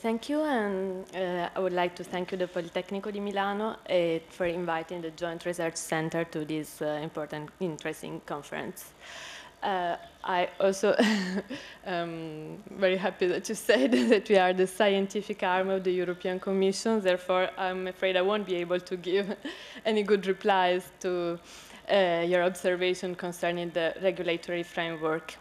thank you, and uh, I would like to thank you, the Politecnico di Milano, uh, for inviting the Joint Research Center to this uh, important, interesting conference. Uh, I also am very happy that you said that we are the scientific arm of the European Commission. Therefore, I'm afraid I won't be able to give any good replies to uh, your observation concerning the regulatory framework.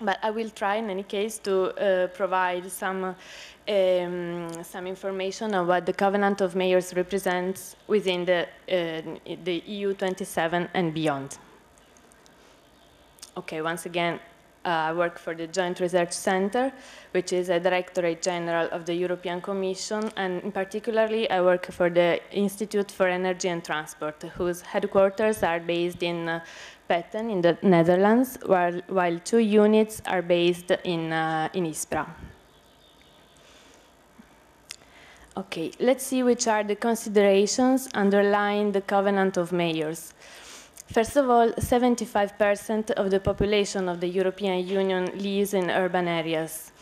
But I will try, in any case, to uh, provide some um, some information on what the Covenant of Mayors represents within the, uh, the EU 27 and beyond. Okay, once again, I work for the Joint Research Center, which is a Directorate General of the European Commission, and in particularly I work for the Institute for Energy and Transport, whose headquarters are based in uh, Petten in the Netherlands, while, while two units are based in, uh, in Ispra. Okay, let's see which are the considerations underlying the Covenant of Mayors. First of all, 75% of the population of the European Union lives in urban areas,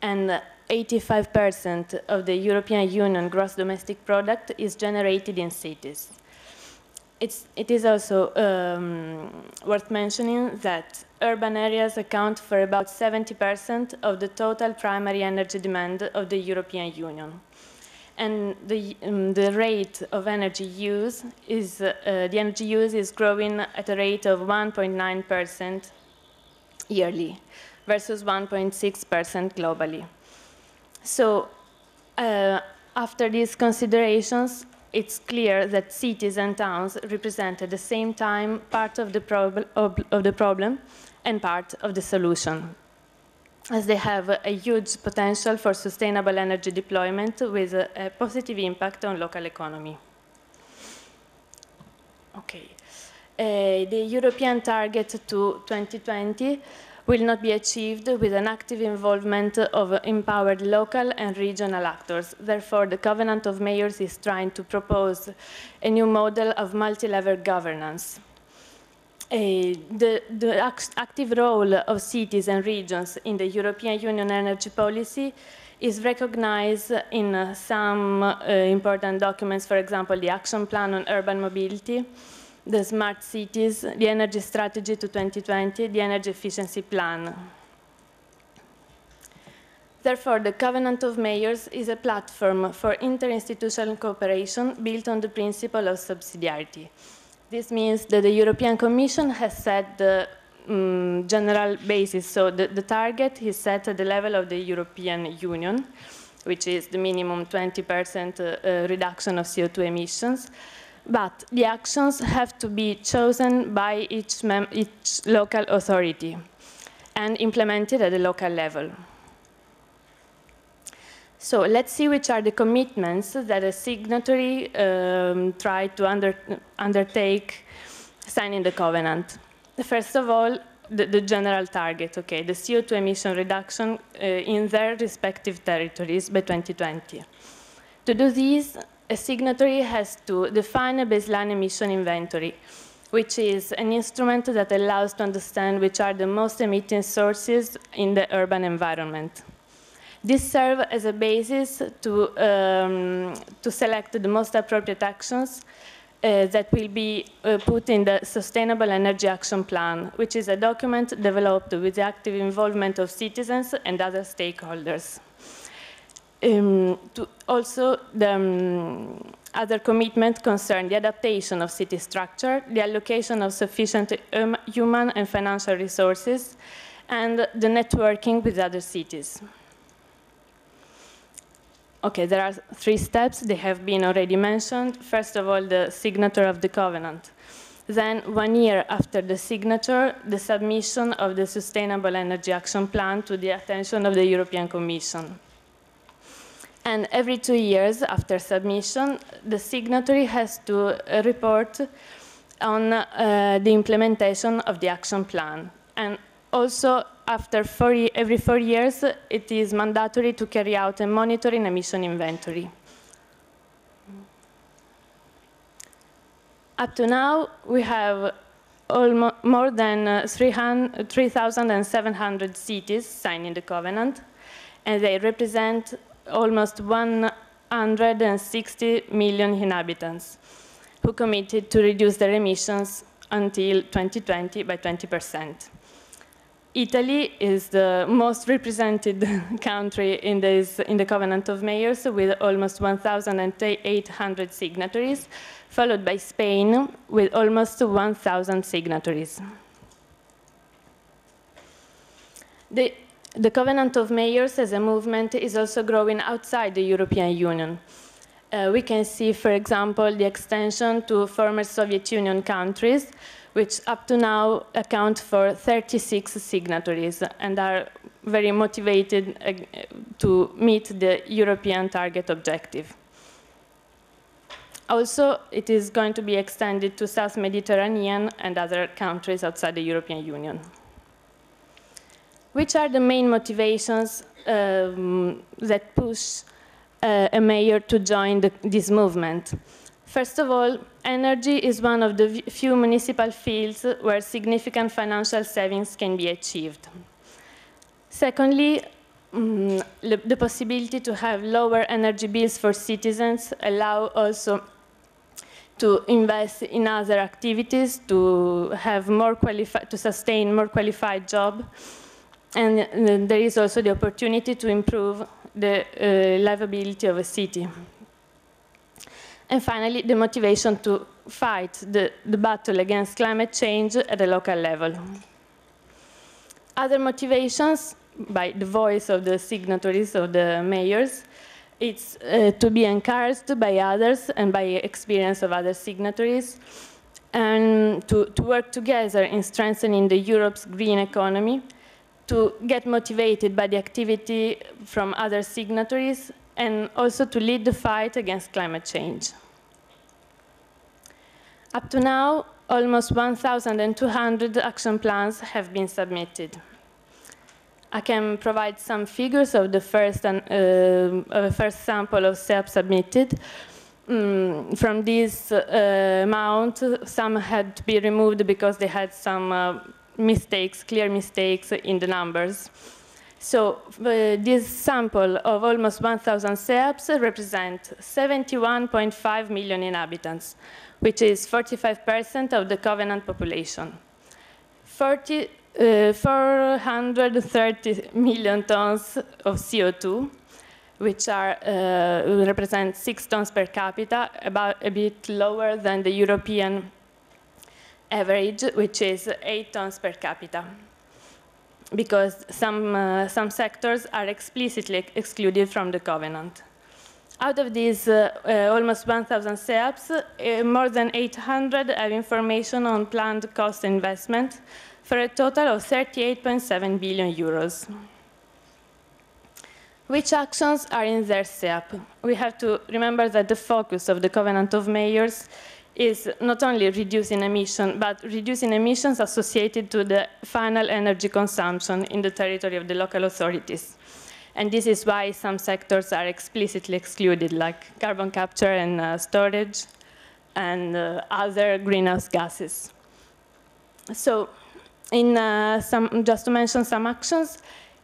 and 85% of the European Union gross domestic product is generated in cities it's, it is also um, worth mentioning that urban areas account for about 70% of the total primary energy demand of the European Union. And the, um, the rate of energy use is, uh, the energy use is growing at a rate of 1.9% yearly versus 1.6% globally. So uh, after these considerations, it's clear that cities and towns represent at the same time part of the, of the problem and part of the solution, as they have a, huge potential for sustainable energy deployment with a, a positive impact on local economy. Okay. Uh, the European target to 2020 will not be achieved with an active involvement of empowered local and regional actors. Therefore, the Covenant of Mayors is trying to propose a new model of multi-level governance. The, the active role of cities and regions in the European Union energy policy is recognized in uh, some uh, important documents, for example, the Action Plan on Urban Mobility, the smart cities, the energy strategy to 2020, the energy efficiency plan. Therefore, the Covenant of Mayors is a platform for interinstitutional cooperation built on the principle of subsidiarity. This means that the European Commission has set the um, general basis, so the, the target is set at the level of the European Union, which is the minimum 20% uh, uh, reduction of CO2 emissions, but the actions have to be chosen by each, each local authority and implemented at the local level. So let's see which are the commitments that a signatory um, tried to under, undertake signing the covenant. First of all, the, the, general target, okay, the CO2 emission reduction uh, in their respective territories by 2020. To do this, a signatory has to define a baseline emission inventory, which is an instrument that allows to understand which are the most emitting sources in the urban environment. This serves as a basis to, um, to select the most appropriate actions uh, that will be uh, put in the Sustainable Energy Action Plan, which is a document developed with the active involvement of citizens and other stakeholders. Um, also, the um, other commitment concern the adaptation of city structure, the allocation of sufficient um, human and financial resources, and the networking with other cities. Okay, there are three steps. They have been already mentioned. First of all, the signature of the covenant. Then, one year after the signature, the submission of the Sustainable Energy Action Plan to the attention of the European Commission. And every two years after submission, the signatory has to uh, report on uh, the implementation of the action plan. And also, after four, every four years, it is mandatory to carry out a monitoring emission inventory. Up to now, we have more than uh, 3,700 cities signing the covenant, and they represent almost 160 million inhabitants who committed to reduce their emissions until 2020 by 20%. Italy is the most represented country in, this, in the Covenant of Mayors with almost 1,800 signatories, followed by Spain with almost 1,000 signatories. The, the Covenant of Mayors as a movement is also growing outside the European Union. Uh, we can see, for example, the extension to former Soviet Union countries, which up to now account for 36 signatories and are very motivated uh, to meet the European target objective. Also, it is going to be extended to South Mediterranean and other countries outside the European Union. Which are the main motivations um, that push uh, a mayor to join the, this movement? First of all, energy is one of the few municipal fields where significant financial savings can be achieved. Secondly, um, the possibility to have lower energy bills for citizens allow also to invest in other activities, to have more qualified, to sustain more qualified job. And there is also the opportunity to improve the uh, livability of a city. And finally, the motivation to fight the, the battle against climate change at a local level. Other motivations, by the voice of the signatories of the mayors, it's uh, to be encouraged by others and by experience of other signatories, and to, to work together in strengthening the Europe's green economy, to get motivated by the activity from other signatories, and also to lead the fight against climate change. Up to now, almost 1,200 action plans have been submitted. I can provide some figures of the first, uh, first sample of SEAP submitted. Mm, from this uh, amount, some had to be removed because they had some uh, mistakes, clear mistakes in the numbers. So uh, this sample of almost 1,000 SEAPs represent 71.5 million inhabitants, which is 45% of the covenant population. 40, uh, 430 million tons of CO2, which are, uh, represent six tons per capita, about a bit lower than the European average, which is eight tons per capita. Because some, uh, some sectors are explicitly excluded from the covenant. Out of these uh, uh, almost 1,000 SEAPs, uh, more than 800 have information on planned cost investment for a total of 38.7 billion euros. Which actions are in their SEAP? We have to remember that the focus of the Covenant of Mayors is not only reducing emissions, but reducing emissions associated to the final energy consumption in the territory of the local authorities. And this is why some sectors are explicitly excluded, like carbon capture and uh, storage and uh, other greenhouse gases. So in uh, some, just to mention some actions,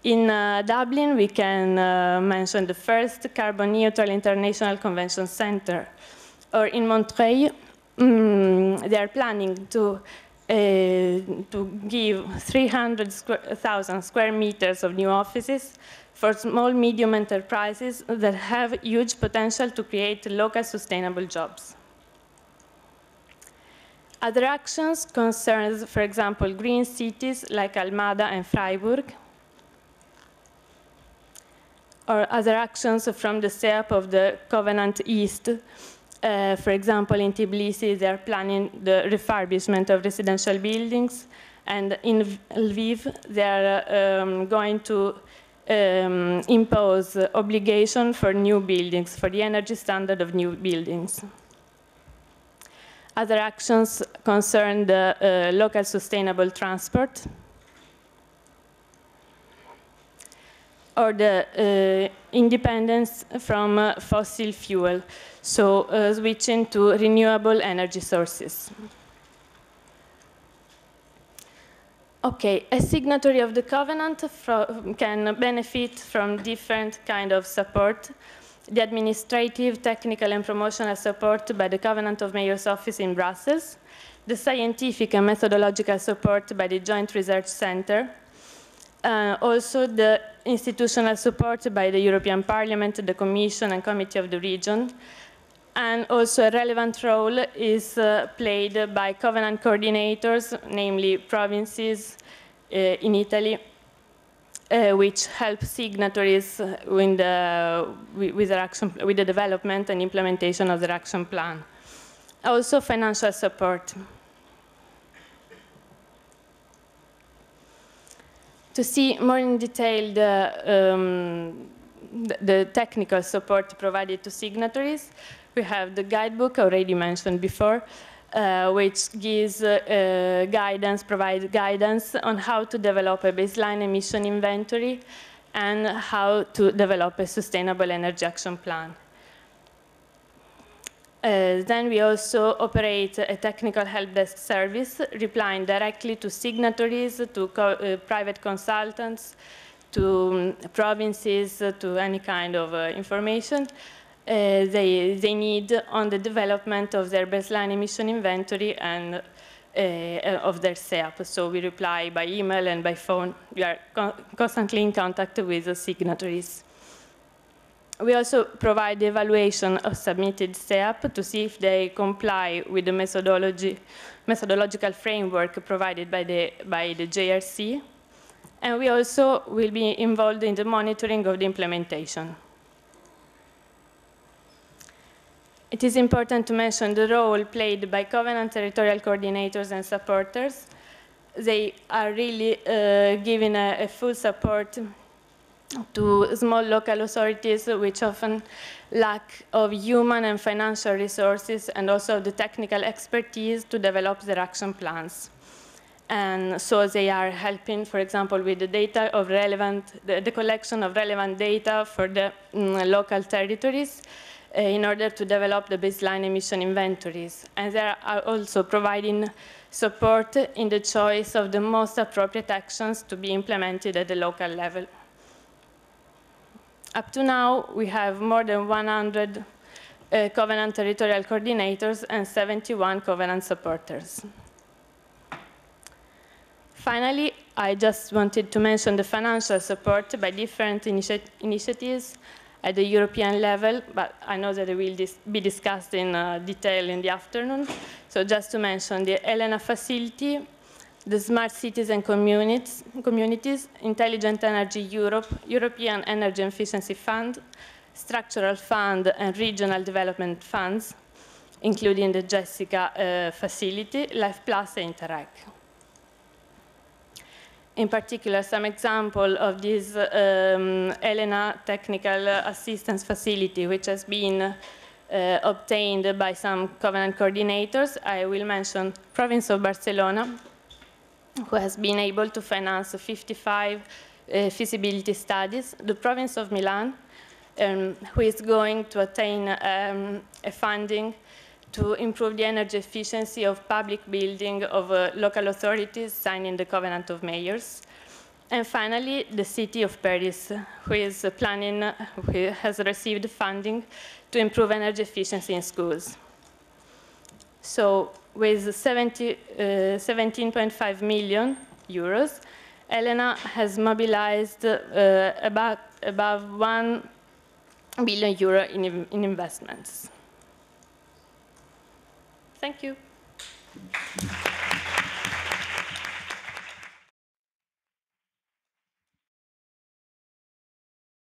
in uh, Dublin, we can uh, mention the first Carbon Neutral International Convention Center. Or in Montreuil, um, they are planning to uh, to give 300,000 square meters of new offices for small, medium enterprises that have huge potential to create local sustainable jobs. Other actions concern, for example, green cities like Almada and Freiburg, or other actions from the SEAP of the Covenant East. Uh, for example, in Tbilisi, they are planning the refurbishment of residential buildings, and in Lviv, they are um, going to um, impose obligation for new buildings, for the energy standard of new buildings. Other actions concern the uh, local sustainable transport or the uh, independence from uh, fossil fuel, so uh, switching to renewable energy sources. Okay, a signatory of the covenant can benefit from different kind of support. The administrative, technical, and promotional support by the Covenant of Mayors Office in Brussels, the scientific and methodological support by the Joint Research Center, uh, also the institutional support by the European Parliament, the Commission, and Committee of the Region, and also a relevant role is uh, played by covenant coordinators, namely provinces uh, in Italy, uh, which help signatories with the, with, action, with the development and implementation of the action plan. Also financial support. To see more in detail the, um, the, technical support provided to signatories, we have the guidebook already mentioned before, uh, which gives uh, uh, guidance, provides guidance on how to develop a baseline emission inventory and how to develop a sustainable energy action plan. Uh, then we also operate a technical help desk service, replying directly to signatories, to co uh, private consultants, to um, provinces, to any kind of uh, information, uh, they, they need on the development of their baseline emission inventory and uh, of their SEAP. So we reply by email and by phone. We are co constantly in contact with the signatories. We also provide evaluation of submitted SEAP to see if they comply with the methodology, methodological framework provided by the, by the JRC. And we also will be involved in the monitoring of the implementation. It is important to mention the role played by Covenant territorial coordinators and supporters. They are really uh, giving a, a, full support to small local authorities which often lack of human and financial resources and also the technical expertise to develop their action plans. And so they are helping, for example, with the data of relevant, the, the collection of relevant data for the mm, local territories, uh, in order to develop the baseline emission inventories. And they are also providing support in the choice of the most appropriate actions to be implemented at the local level. Up to now, we have more than 100 uh, Covenant territorial coordinators and 71 Covenant supporters. Finally, I just wanted to mention the financial support by different initi initiatives at the European level, but I know that it will dis be discussed in uh, detail in the afternoon. So just to mention the ELENA facility, the Smart Cities and Communities, communities Intelligent Energy Europe, European Energy Efficiency Fund, Structural Fund and Regional Development Funds, including the Jessica uh, facility, Life Plus and Interreg in particular some example of this um, ELENA technical assistance facility, which has been uh, obtained by some covenant coordinators. I will mention province of Barcelona, who has been able to finance 55 uh, feasibility studies, the province of Milan, um, who is going to attain um, a funding to improve the energy efficiency of public building of uh, local authorities signing the Covenant of Mayors. And finally, the city of Paris, who is planning, who has received funding to improve energy efficiency in schools. So with 17.5 uh, million euros, ELENA has mobilized uh, about above 1 billion euro in, in investments. Thank you.